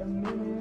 a minute.